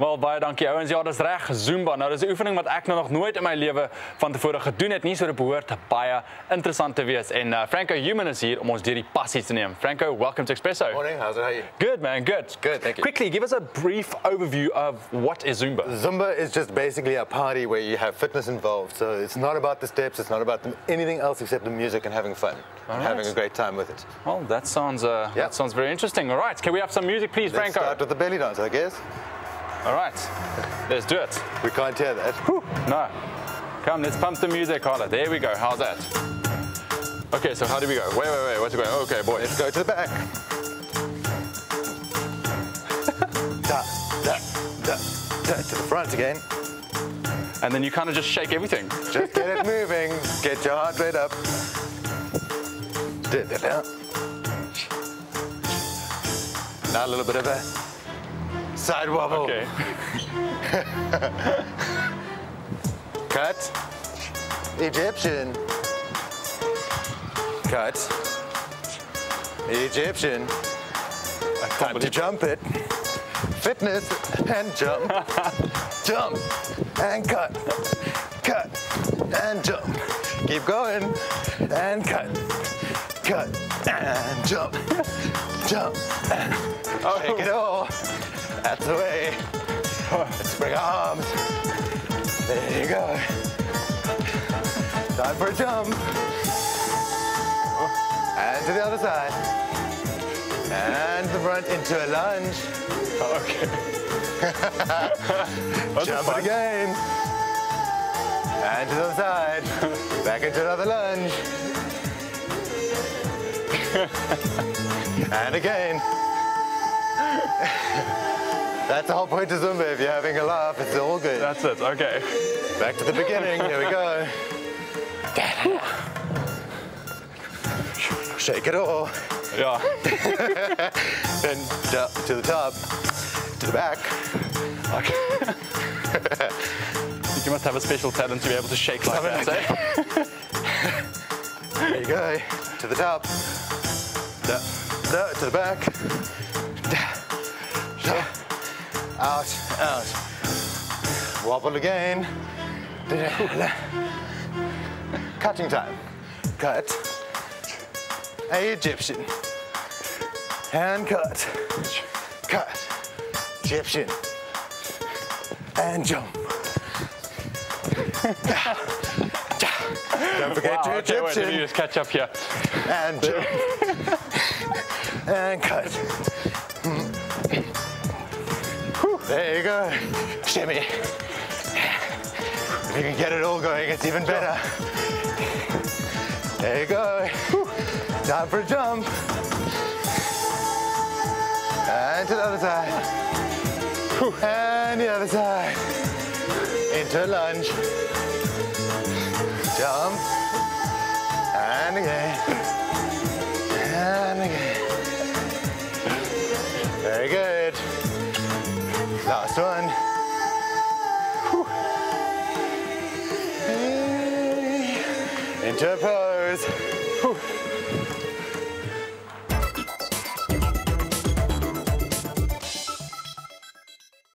Wel baie dankie ouens. Ja, dis reg, Zumba. Nou dis 'n oefening wat ek nou nog nooit in my lewe van tevore gedoen het nie, so dit behoort baie interessant te wees. En uh, Franco Human is hier om ons deur die passie te neem. Franco, welcome to Expresso. Morning, how's it? How are you? Good man, good. Good, thank you. Quickly, give us a brief overview of what is Zumba. Zumba is just basically a party where you have fitness involved. So it's not about the steps, it's not about the, anything else except the music and having fun. And right. having a great time with it. Well, that sounds uh, Yeah. that sounds very interesting. All right, can we have some music please, Let's Franco? start with the belly dance, I guess. All right. Let's do it. We can't hear that. No. Come, let's pump the music harder. There we go. How's that? Okay, so how do we go? Wait, wait, wait. What's it going? Okay, boy. Let's go to the back. da, da, da, da, to the front again. And then you kind of just shake everything. Just get it moving. Get your heart rate up. Da, da, da. Now a little bit of a side wobble. Okay. Cut. Egyptian. Cut. Egyptian. Time to jump it. Fitness and jump. jump and cut. Cut and jump. Keep going and cut. Cut and jump. jump and shake it all. That's the way. Let's bring arms. There you go. Time for a jump. And to the other side. And the front into a lunge. Okay. Jump it again. And to the other side. Back into another lunge. and again. That's the whole point of Zumba. If you're having a laugh, it's all good. That's it. Okay. Back to the beginning. Here we go. Shake it all. Yeah. Then to the top, to the back. Okay. you must have a special talent to be able to shake like Something that. like eh? There you go. To the top. Da, da, to the back. Da. Out, out. Wobble again. Cutting time. Cut. A Egyptian. And cut. Cut. Egyptian. And jump. Don't forget Wow, your okay, wait, let me Egyptian. just catch up here. And jump. and cut. There you go. Shimmy. If you can get it all going, it's even better. There you go. Time for a jump. And to the other side. And the other side. Into a lunge. Jump. And again. Into a pose. Whew.